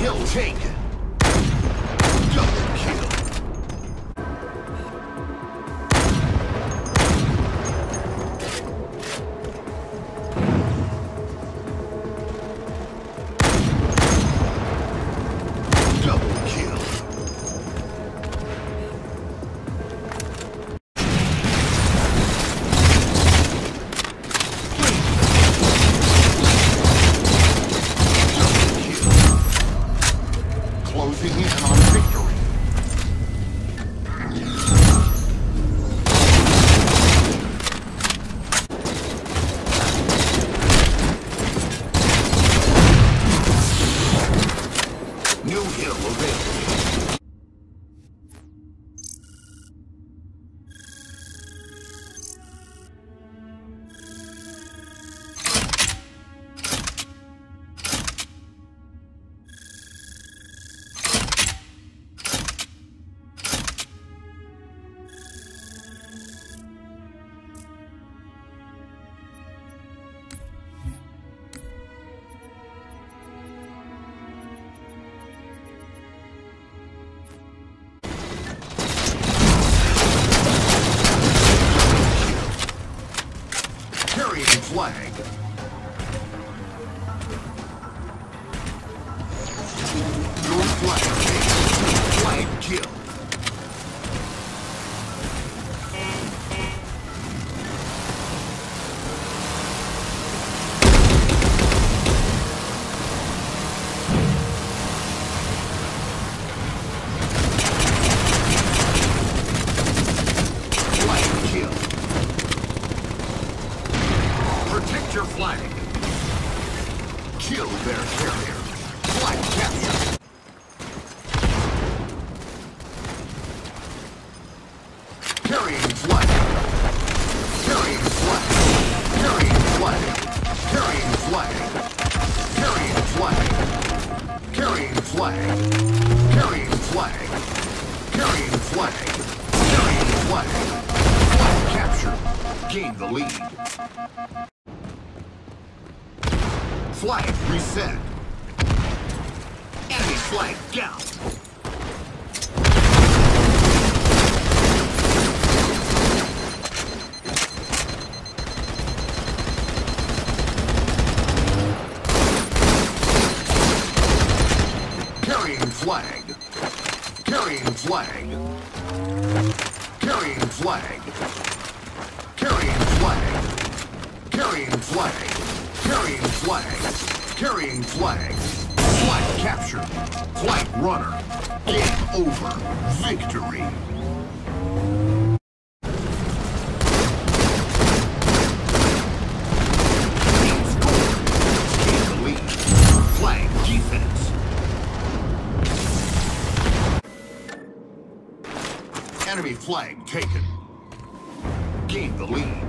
He'll take it. Thank you. Flag. Flag. Carrying flag. Flag capture. Gain the lead. Flag reset. Enemy flag down. Carrying flag. Carrying flag. Carrying flag. Carrying flag. Carrying flag. Carrying flag. Carrying flag. Flag captured. Flag runner. Game over. Victory. Enemy flag taken. Gain the lead.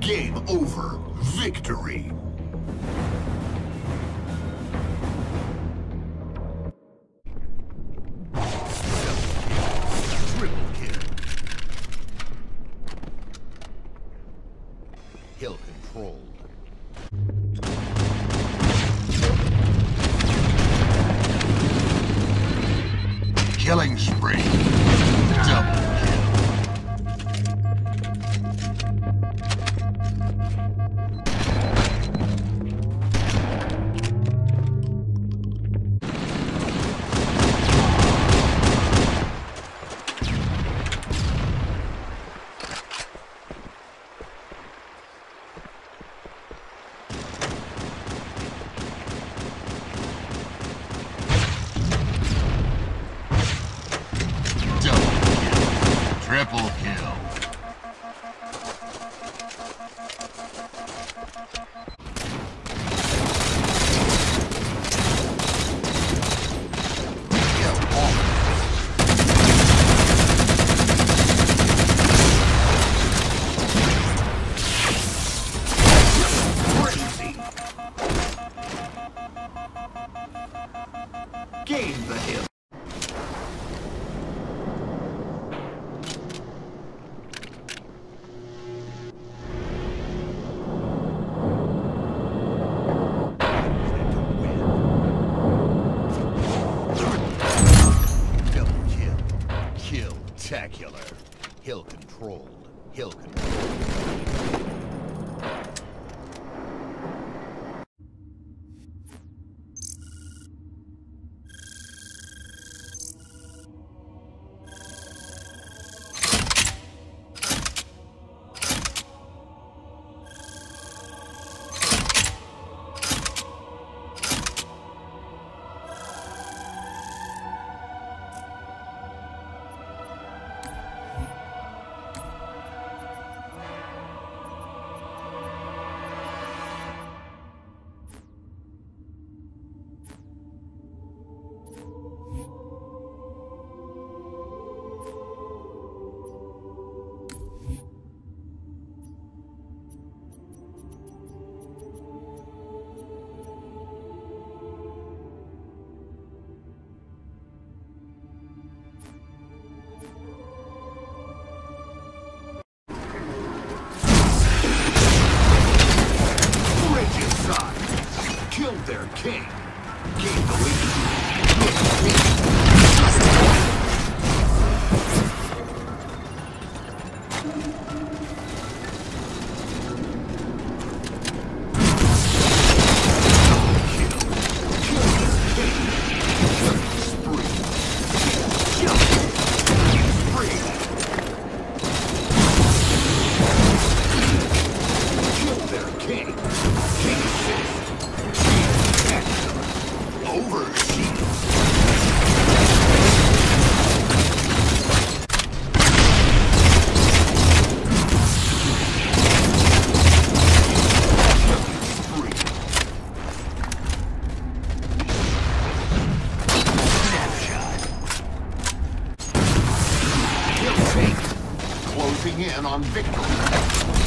Game over. Victory. Hill controlled. Killing spree. Triple kill. Gain the hill. King. in on victory.